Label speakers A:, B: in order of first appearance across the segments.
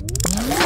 A: Bye.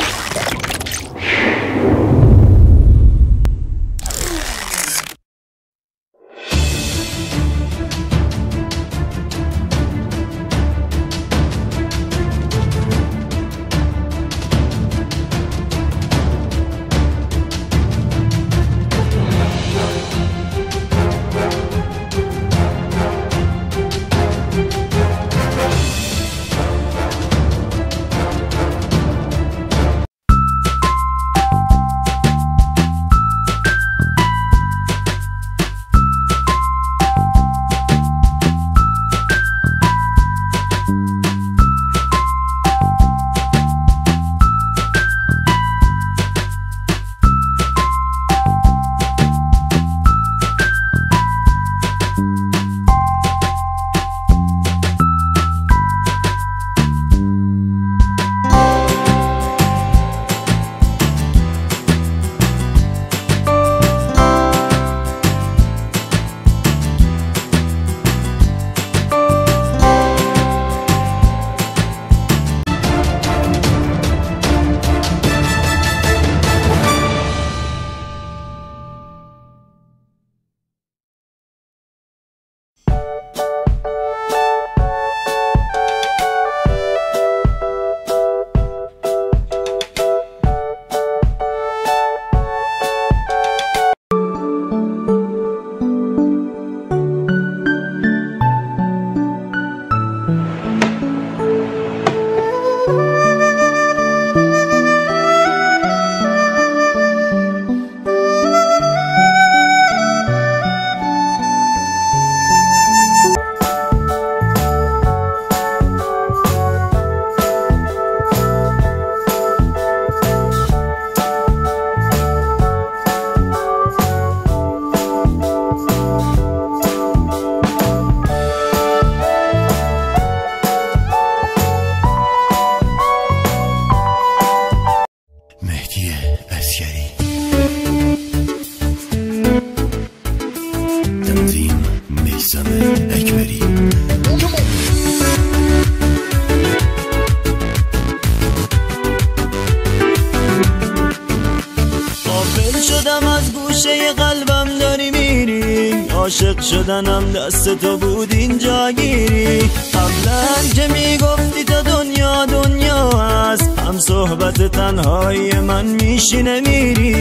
A: شدنم دست تو بود اینجا گیری. قبلا که می‌گفتی تا دنیا دنیا هست هم صحبت تنهایی من میشینه میری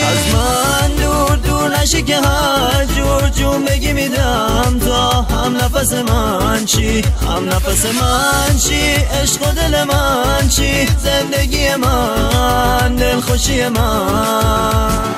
A: از من دور دور نشی که هر جور جون بگی میدم تا هم نفس من چی؟ هم نفس من چی؟ عشق و دل من چی؟ زندگی من دل خوشی من.